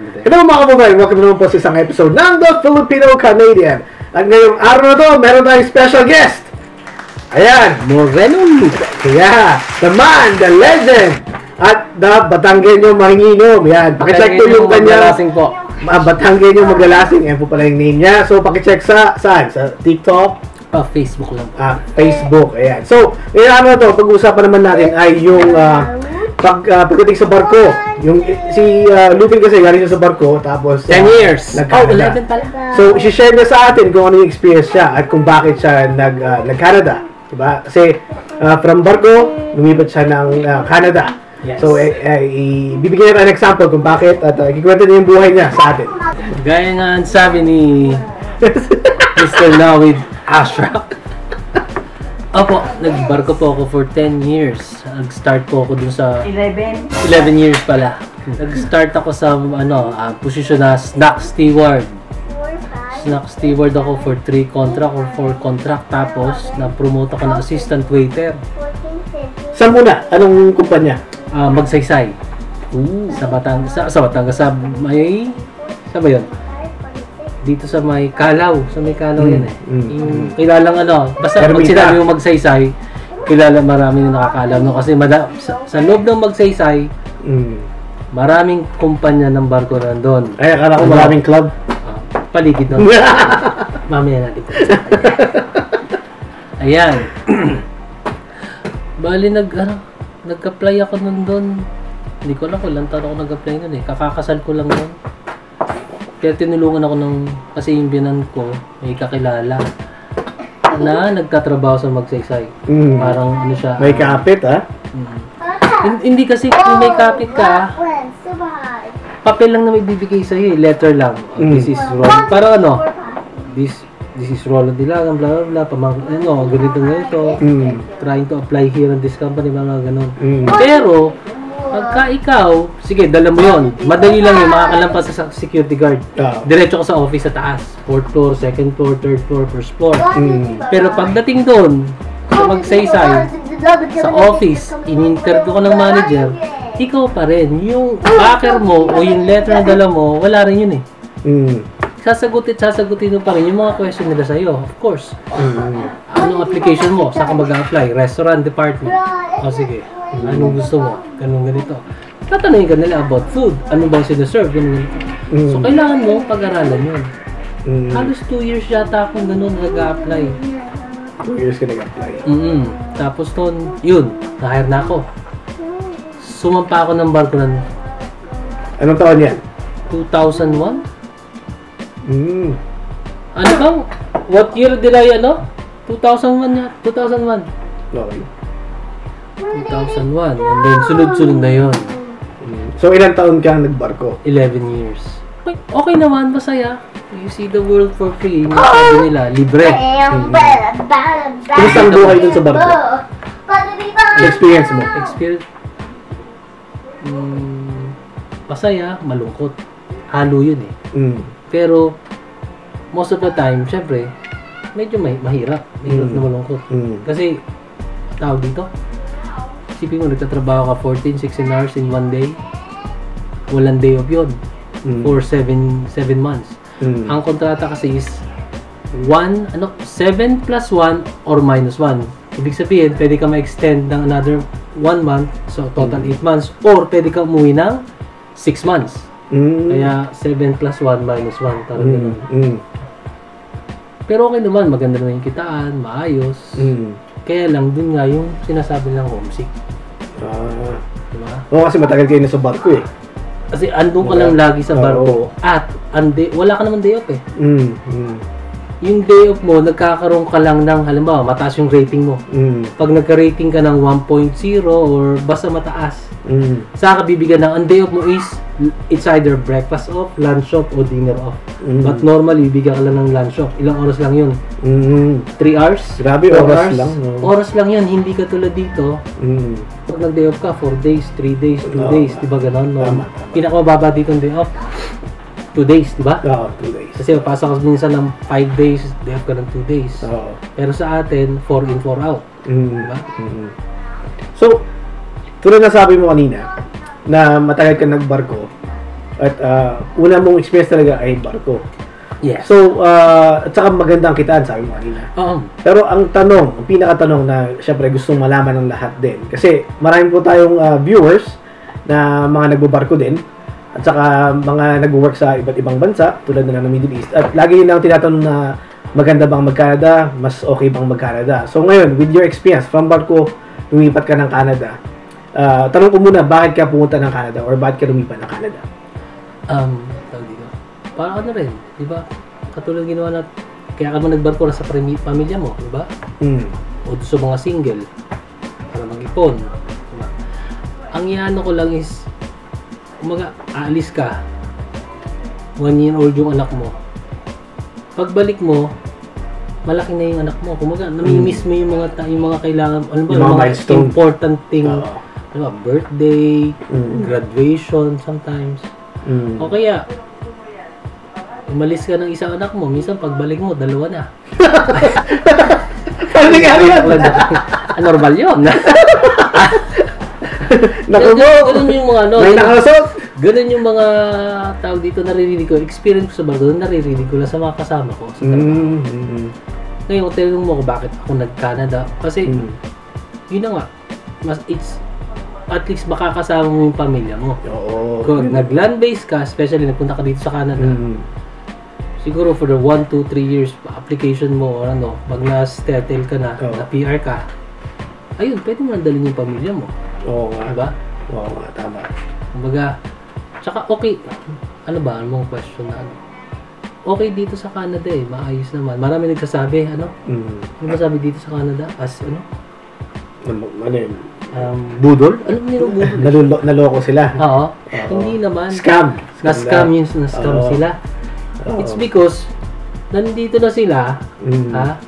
Hello mga kababayan, welcome naman po sa isang episode ng The Filipino Canadian. At ngayong araw na to, meron tayong special guest. Ayan, Moreno Lupe. yeah, the man, the legend, at the Batanggenyo Mahinginom. Yan, pakicheck po yung kanya. Lasing po. Ah, Batanggenyo Magalasing, yan po pala yung name niya. So, pakicheck sa, saan? Sa TikTok, Pa Facebook lang ah, Facebook, ayan. So, ngayong araw na to, pag-uusapan naman natin ay yung ah, pag, ah, pagdating sa barko. Yung, si uh, Lupin kasi galing siya sa barko, tapos 10 ah, years. Oh, nag-Canada. 11 pala. So, i-share niya sa atin kung ano yung experience niya at kung bakit siya nag, ah, nag-Canada. Diba? Kasi ah, from barko, lumipat siya ng ah, Canada. Yes. So, eh, eh, ibibigyan natin ng example kung bakit at uh, kikwento niya yung buhay niya sa atin. Gaya nga ang sabi ni Mr. Nawid Ashraf. Opo, nagbarko po ako for 10 years. Nag-start po ako dun sa 11. 11 years pala. Nag-start ako sa ano, ah, posisyon na snack steward. Snack steward ako for 3 contract or 4 contract. Tapos, na-promote ako na assistant waiter. Saan muna? Anong kumpanya? Ah, magsaysay. Sa Batang sa, sa Batangas sa may sa ba 'yun? Dito sa may Kalaw, sa may Kalaw Mm, yan eh. mm, Yung kilalang ano, basta pag Ermita. sinabi yung magsaysay, kilala marami na nakakaalam no kasi mada, sa, sa loob ng magsaysay, Mm. maraming kumpanya ng barko nandun. Ay, akala ko Ano? maraming club. Ah, paligid nun. Mamaya natin. Ayan. Bali nag ano, nag-apply ako nun doon. Hindi ko alam kung ilang taon ako nag-apply nun eh. Kakakasal ko lang nun. Kaya tinulungan ako ng kasi yung binan ko, may kakilala na nagtatrabaho sa magsaysay. Mm. Parang ano siya. May kapit, ha? Mm. Hin- Hindi kasi kung may kapit ka, papel lang na may bibigay sa'yo eh. Letter lang. Mm. This is Roland. Para ano? This this is Roland Dilagan, blah blah blah. Pamang, ano, ganito ganito. Mm. Trying to apply here in this company, mga ganun. Mm. Pero, pagka ikaw, sige, dala mo yon. Madali lang yun, makakalampas sa security guard. Ah. Diretso ka sa office sa taas. Fourth floor, second floor, third floor, first floor. Mm. Pero pagdating doon, sa magsaysay, sa office, in-interview ko ng manager, ikaw pa rin. Yung backer mo o yung letter na dala mo, wala rin yun eh. Mm. Sasagutin, sasagutin mo pa rin yung mga question nila sa'yo, of course. Mm. Anong application mo? Saan ka mag-apply? Restaurant department. O sige, anong gusto mo? Ganun ganito. Tatanungin ka nila about food. Ano bang sinaserve? Ganun ganito. Mm. So, kailangan mo pag-aralan yun. Mm. Halos 2 years yata akong ganun nag-apply. Two years ka nag-apply. Mm Tapos nun, yun, na-hire na ako. Sumampa ako ng barko ng Anong taon yan? 2001. Mm. Ano bang? What year did I, ano? 2001 ya. 2001. Okay. 2001. And then, sunod-sunod na yun. Mm. So, ilang taon kang nagbarko? 11 years. Okay, okay naman, masaya. You see the world for free. Yung sabi nila, libre. Kumusta ang buhay dun sa barko? Experience mo? Experience. Mm, masaya, malungkot. Halo yun eh. Mm. Pero, most of the time, syempre, medyo may, mahirap. Mahirap Mm. na malungkot. Mm. Kasi, tawag dito, isipin mo, nagtatrabaho ka 14, 16 hours in one day. Walang day off yun. Mm. For 7, 7 months. Mm. Ang kontrata kasi is 1, ano, 7 plus 1 or minus 1. Ibig sabihin, pwede ka ma-extend ng another 1 month, so total 8 months, or pwede ka umuwi ng 6 months. Mm. Kaya 7 plus 1 minus 1, parang Mm. ganun. Mm. Pero okay naman, maganda naman yung kitaan, maayos. Mm. Kaya lang, dun nga yung sinasabi ng homesick. Ah. Diba? Oo, kasi matagal kayo na sa barko eh. Kasi andun ka lang lagi sa barko at ande, wala ka naman day off eh. Mm. Mm. Yung day off mo, nagkakaroon ka lang ng, halimbawa, mataas yung rating mo. Mm. Pag nagka-rating ka ng 1.0 or basta mataas, Mm. saka ka bibigyan ng, ang day off mo is, it's either breakfast off, lunch off, o dinner off. Mm. But normally, bibigyan ka lang ng lunch off. Ilang oras lang yun? Mm. 3 hours? Grabe, oras hours? lang, no? Oras lang yan, hindi ka tulad dito. Mm. Pag nag-day off ka, 4 days, 3 days, 2 Oo. days, di ba ganon? No? Tama, tama. Pinakamababa dito ang day off, 2 days, di ba? Oo, two days. Kasi pasok ka minsan ng 5 days, day off ka ng 2 days. Oo. Pero sa atin, 4 in, 4 out. Mm. Diba? Mm. So, tulad na sabi mo kanina, na matagal ka nagbarko, At uh, una mong experience talaga ay barko. Yes. So, uh, at saka magandang kitaan, sabi mo kanina. Oo. Pero ang tanong, ang pinakatanong na syempre gustong malaman ng lahat din. Kasi marami po tayong uh, viewers na mga nagbabarko din. At saka mga nag-work sa iba't ibang bansa, tulad na ng Middle East. At lagi nilang tinatanong na maganda bang mag-Canada, mas okay bang mag-Canada. So ngayon, with your experience, from barko, lumipat ka ng Canada. Uh, tanong ko muna, bakit ka pumunta ng Canada or bakit ka lumipat ng Canada? Um, tawag dito. Parang ano rin, di ba? Katulad ginawa na, kaya ka mo nagbarko na sa premi- pamilya mo, di ba? Hmm. O sa mga single, para mag-ipon. Diba? Ang iano ko lang is, umaga, aalis ka, one year old yung anak mo. Pagbalik mo, malaki na yung anak mo. Kumaga, namimiss mo yung mga, ta- yung mga kailangan, ano ba, Yung mga mga, important thing. Oo. Ano ba, birthday, Mm. graduation sometimes. Hmm. O kaya, umalis ka ng isang anak mo, minsan pagbalik mo, dalawa na. Paano nangyari yan? Ah, Normal yun. Naku mo! Ganun yung mga ano, May nakasot! ganun yung mga tawag dito naririnig ko, experience ko sa barko, naririnig ko lang sa mga kasama ko. Sa trabaho. Mm, mm, Ngayon, tinanong mo ko bakit ako nag-Canada, kasi mm. yun na nga, mas it's at least makakasama mo yung pamilya mo. Oo. Kung nag-land base ka, especially nagpunta ka dito sa Canada, Mm. siguro for the 1, 2, 3 years application mo or ano, pag na-settle ka na, Oo. na PR ka, ayun, pwede mo nandalin yung pamilya mo. Oo nga. Diba? Oo nga, tama. Kumbaga, tsaka okay, ano ba, ano mong question na ano? Okay dito sa Canada eh, maayos naman. Marami nagsasabi, ano? Mm. Ano ba sabi dito sa Canada? As, ano? Ano, ano yun? Um, Budol? ano ba nilong budol? Nalulo, naloko sila. Oo. Hindi naman. Scam. Na-scam yun, na-scam Oo. sila. Oo. It's because, nandito na sila, Mm. ha?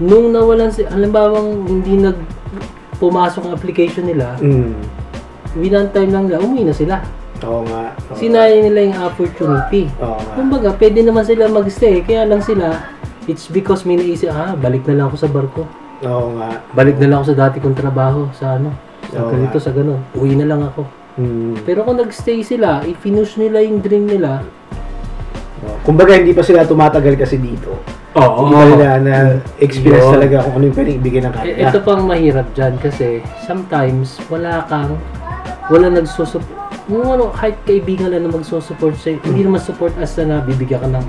Nung nawalan si, halimbawa hindi nag pumasok ang application nila, Mm. within time lang nila, umuwi na sila. Oo nga. Oo. Sinayang nila yung opportunity. Oo nga. Kumbaga, pwede naman sila mag-stay, kaya lang sila, it's because may naisip, ah, balik na lang ako sa barko. Oo nga. Balik na lang ako sa dati kong trabaho, sa ano, sa Oo ganito, nga. sa ganun. Uwi na lang ako. Mm. Pero kung nag-stay sila, i-finish nila yung dream nila, Oo. Kumbaga, hindi pa sila tumatagal kasi dito. Oo. Hindi pa nila na experience Yun. talaga kung ano yung pwedeng ibigay ng Eh, kanila. ito pang mahirap dyan kasi sometimes wala kang, wala nagsusupport. Yung ano, kahit kaibigan lang na magsusupport sa'yo, hindi naman support as na bibigyan ka ng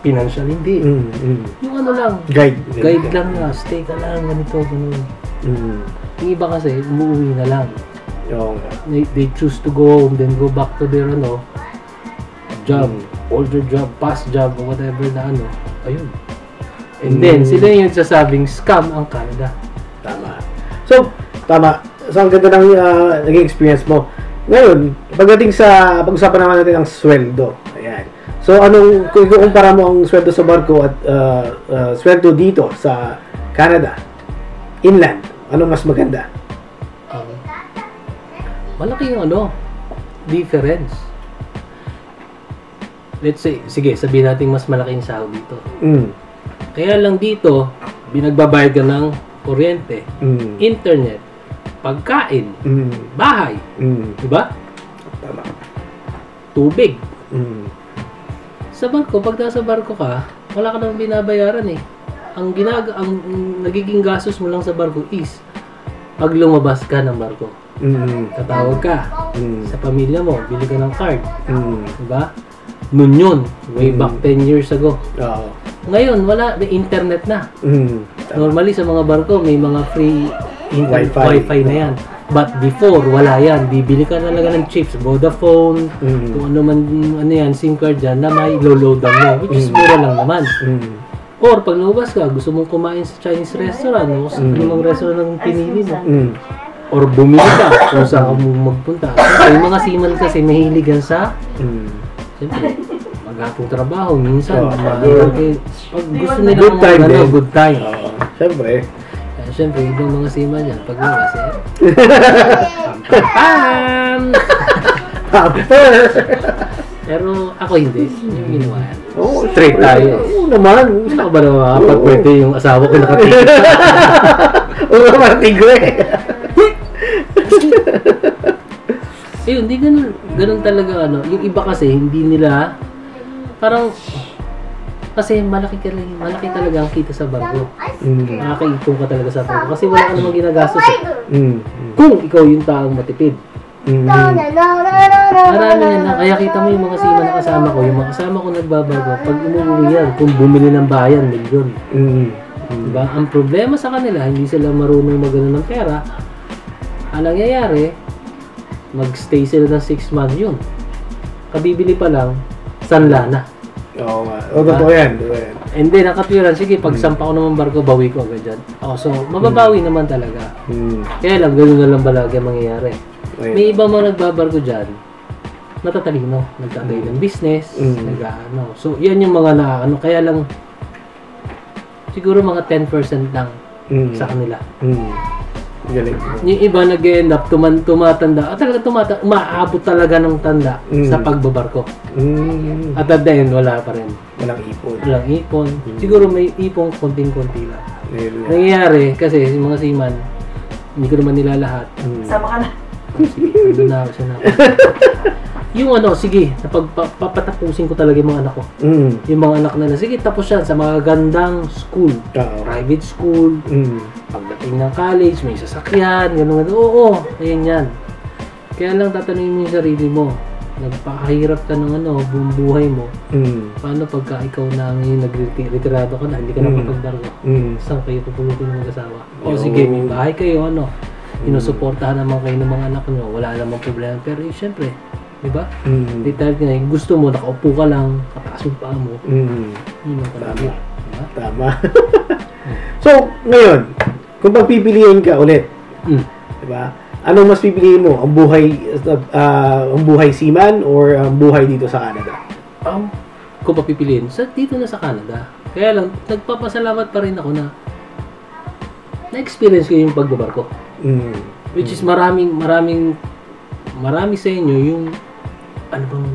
financial, hindi. Mm. Mm. Yung ano lang, Guide. guide lang na, stay ka lang, ganito, ganun. Mm. Yung iba kasi, umuwi na lang. Nga. They, they choose to go home, then go back to their, ano, job, Mm. older job, past job, or whatever na ano. Ayun. And Mm. then, sila yung nagsasabing scam ang Canada. Tama. So, tama. So, ang ganda ng ah, naging experience mo. Ngayon, pagdating sa, pag-usapan naman natin ang sweldo. So, anong, kung ikukumpara mo ang sweldo sa barko at ah, ah, sweldo dito sa Canada, inland, anong mas maganda? Um, malaki yung ano, difference. Let's say, sige, sabihin natin mas malaki yung sahod dito. Mm. Kaya lang dito, binagbabayad ka ng kuryente, Mm. internet, pagkain, Mm. bahay, Mm. di ba? Tama. Tubig. Mm. Sa barko, pag nasa barko ka, wala ka nang binabayaran eh. Ang ginag ang nagiging gastos mo lang sa barko is pag lumabas ka ng barko. Mm. Tatawag ka Mm. sa pamilya mo, bili ka ng card, Mm. di ba? Noon yun, way Mm. back 10 years ago. Oo. Ngayon, wala, may internet na. Mm. Normally sa mga barko, may mga free internet, Wi-Fi. wifi na yan. But before, wala yan. Bibili ka talaga ng chips, Vodafone, Mm. kung ano man, ano yan, SIM card dyan, na may loadan mo, which is Mm. mura lang naman. Mm. Or pag lumabas ka, gusto mong kumain sa Chinese restaurant, o sa Mm. anumang restaurant ang pinili mo, Mm. or bumili ka kung saan ka magpunta. Siyempre, yung mga seaman kasi mahiligan sa, Mm. siyempre, maghapong trabaho, minsan, Oo. ma- pag gusto nila Good time ano, good time. Oo. Siyempre. Kaya siyempre, ibang mga seaman yan, pag lumabas eh, pam! Pero ako hindi, yung ginawa yan. Oo, Straight tayo. Oo naman. Gusto ko ba na makapagpwede yung asawa ko nakatikit? Oo naman, tigre. Ayun, hindi ganun, ganun talaga ano. Yung iba kasi, hindi nila, parang, kasi malaki ka lang, malaki talaga ang kita sa barko. Mm. Nakakaipon ka talaga sa barko. Kasi wala ka namang ginagastos eh. Mm. Mm. Kung ikaw yung taong matipid. Mm. Marami yan na. Kaya kita mo yung mga sima na kasama ko. Yung mga kasama ko nagbabarko. Pag umuwi yan, kung bumili ng bayan, milyon. Mm. Diba? Ang problema sa kanila, hindi sila marunong magano ng pera. Ang nangyayari, magstay sila ng 6 months yun. Kabibili pa lang, sanla na. Oo nga. O, totoo yan. Totoo yan. And then, ang katwiran, sige, pag sampa ko naman barko, bawi ko agad dyan. Oh, so, mababawi naman talaga. Mm. Kaya lang, ganun na lang balagi ang mangyayari. Ayun. May iba mga nagbabarko dyan, natatalino, nagtatay ng business, Mm. nag ano. So, yan yung mga na, ano, kaya lang, siguro mga 10% lang Mm. sa kanila. Mm. Galing. Yung iba nag-end up tuman, tumatanda, at talaga tumata, umaabot talaga ng tanda Mm. sa pagbabarko. Mm. At at the end, wala pa rin. Walang ipon. Walang ipon. Mm. Siguro may ipong konting-konti lang. Nga. Nangyayari, kasi yung mga seaman, hindi ko naman nila lahat. Mm. Sama ka na. Sige, ando na ako siya na. yung ano, sige, napagpapatapusin ko talaga yung mga anak ko. Mm. Yung mga anak nila, sige, tapos yan sa mga gandang school. Oo. Private school, Mm. Pagdating ng college, may sasakyan, gano'n, gano'n. Oo, ayan yan. Kaya lang tatanungin mo yung sarili mo. Nagpakahirap ka ng ano, buong buhay mo. Mm. Paano pagka ikaw na ngayon nagretirado ka na, hindi ka na Mm. papagbarko? Mm. Saan kayo pupulutin ng mag-asawa? O sige, may bahay kayo, ano? Mm. Inusuportahan naman kayo ng mga anak nyo. Wala namang problema. Pero eh, syempre, di ba? Mm. Retired ka na, gusto mo, nakaupo ka lang, kataas yung paa mo, Mm. yun ang. Tama. Diba? Tama. so, ngayon, kung pagpipiliin ka ulit, Mm. di ba? Anong mas pipiliin mo? Ang buhay ah, ang buhay seaman or ang buhay dito sa Canada? Um, kung papipiliin, sa, dito na sa Canada. Kaya lang, nagpapasalamat pa rin ako na na-experience ko yung pagbabarko. Mm. Which is maraming, maraming, marami sa inyo yung ano bang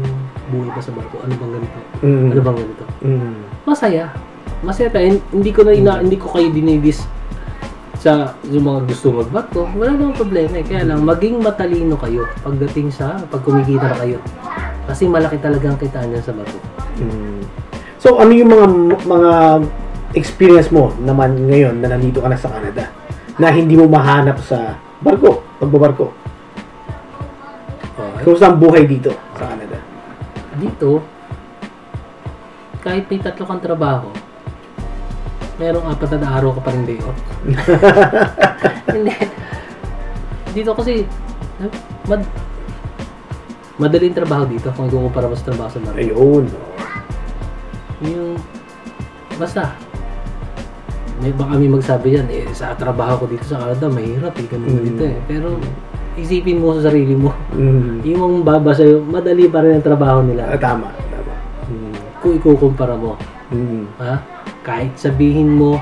buhay ba sa barko? Ano bang ganito? Mm. Ano bang ganito? Mm. Masaya. Masaya tayo. Hin- Hindi ko na ina, hindi ko kayo dinidis sa yung mga gusto magbarko. Wala namang problema eh. Kaya lang, maging matalino kayo pagdating sa pag kumikita na kayo. Kasi malaki talaga ang kitaan niyan sa barko. Mm. So, ano yung mga mga experience mo naman ngayon na nandito ka na sa Canada na hindi mo mahanap sa barko, pagbabarko? Okay. Kumusta ang buhay dito sa Canada? Dito, kahit may tatlo kang trabaho, merong apat na araw ka pa rin day off. Hindi. Dito kasi, mad, madaling trabaho dito kung ikukumpara mo sa trabaho sa Marino. Ayun. Yung, basta, may baka may magsabi yan, eh, sa trabaho ko dito sa Canada, mahirap eh, ganun Mm. dito eh. Pero, isipin mo sa sarili mo, Mm. yung babasa yung madali pa rin ang trabaho Ah, nila. tama, tama. Mm. Kung ikukumpara mo, Mm. ha? Kahit sabihin mo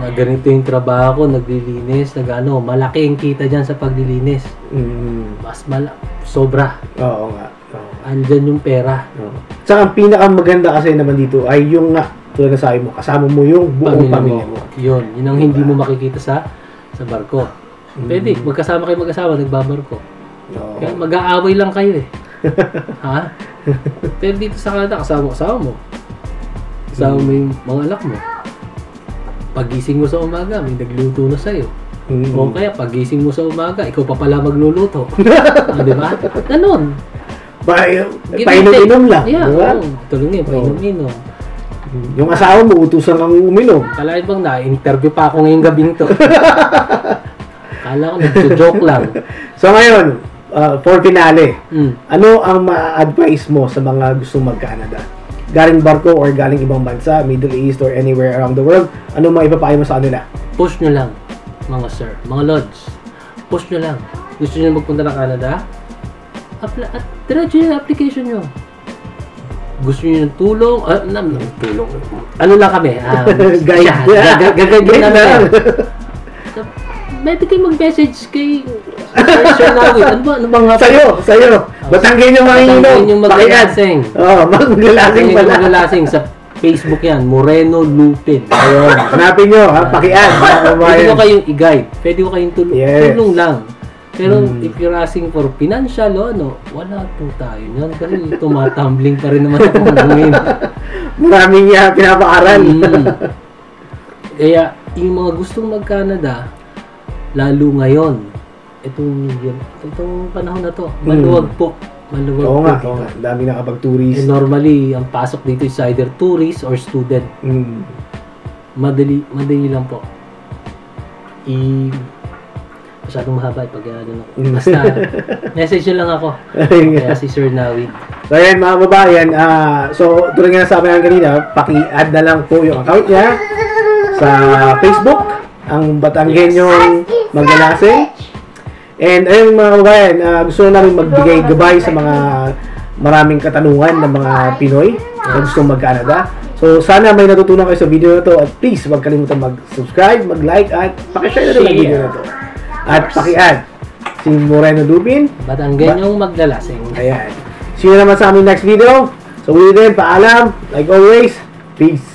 na ganito yung trabaho ko, naglilinis, nagano, malaki ang kita dyan sa paglilinis. Mm. Mas mala sobra. Oo nga. Oo. Andyan yung pera. Oo. Tsaka ang pinakamaganda kasi naman dito ay yung nga, tulad na sabi mo, kasama mo yung buong pamilya mo. Yun, yun ang hindi mo makikita sa sa barko. Mm. Pwede, magkasama kayo mag-asawa, nagbabarko. Oo. Kaya mag-aaway lang kayo eh. ha? Pero dito sa Canada, kasama mo, kasama mo. Mo yung mga anak mo. Pagising mo sa umaga, may nagluto na sa'yo. Mm. O kaya, pagising mo sa umaga, ikaw pa pala magluluto. ah, di ba? Ganon. Ba, painom-inom lang. Yeah, di ba? oo. Tulungin, painom-inom. Yung asawa mo, utusan kang uminom. Kala bang na-interview pa ako ngayong gabing to. Kala ko nagjo-joke lang. So ngayon, uh, for finale, Mm. ano ang ma-advise mo sa mga gustong mag-Canada? Galing barko or galing ibang bansa, Middle East or anywhere around the world, ano maipapayo mo sa kanila? Push nyo lang, mga sir, mga lords. Push nyo lang. Gusto nyo magpunta ng Canada? Apply, at diretso yung application nyo. Gusto nyo ng tulong? Ah, na, na, tulong. Ano lang kami? Um, Guide. Guide namin. Pwede kayo mag-message kay Sir, Nawi. Ano ba? Ano bang nga? Sa'yo, sa'yo. Batanggen yung mga Batanggen inom. yung Pakian. maglalasing. Oo, oh, maglalasing pala. maglalasing sa Facebook yan. Moreno Lupin. Ayun, hanapin nyo, ha? Pakian. mga Pwede ko kayong i-guide. Pwede ko kayong tulong. Yes. Tulong lang. Pero Hmm. if you're asking for financial o ano, wala po tayo yan. Kasi tumatumbling pa rin naman ako ngayon. Maraming uh, pinapaaral. Mm. Kaya yung mga gustong mag-Canada, lalo ngayon, itong itong panahon na to, maluwag po. Maluwag Oo po nga, nga. Ang dami nakapag-tourist. normally, ang pasok dito is either tourist or student. Mm. Madali, madali lang po. I masyadong mahaba pag ano ako. Mm. Basta, message nyo lang ako. Kaya si Sir Nawid. So ayan mga babayan, ah so tulad nga nasabi namin kanina, paki-add na lang po yung account niya sa Facebook, ang Batanggenyong Maglalasing. And ayun mga babayan, ah, gusto na namin magbigay gabay sa mga maraming katanungan ng mga Pinoy na gustong mag-Canada. So sana may natutunan kayo sa video na to at please huwag kalimutan mag-subscribe, mag-like at pakishare na rin ang video na to. At paki-add si Moreno Dubin, Batanggenyong maglalasing. Ayan. See you naman sa aming next video. So, ulit din, paalam. Like always, peace.